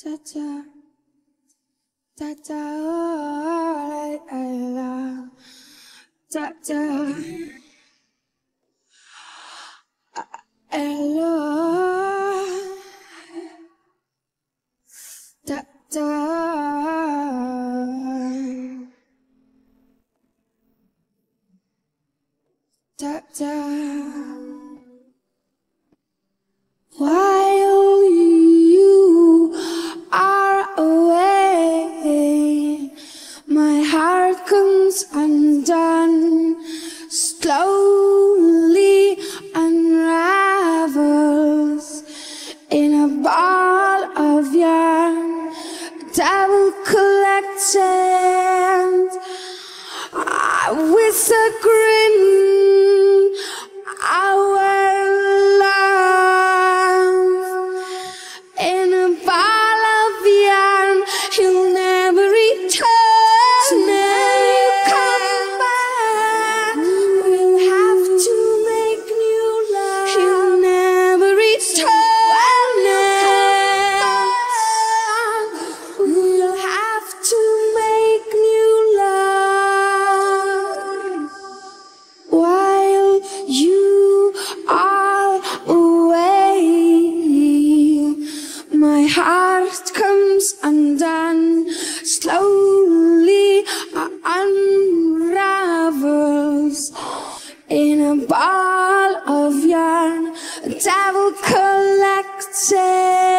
ta ta oh, la, la. ta ta hello ta ta undone slowly unravels in a ball of yarn double collected uh, with a grin my heart comes undone. Slowly I unravels in a ball of yarn. A devil collected.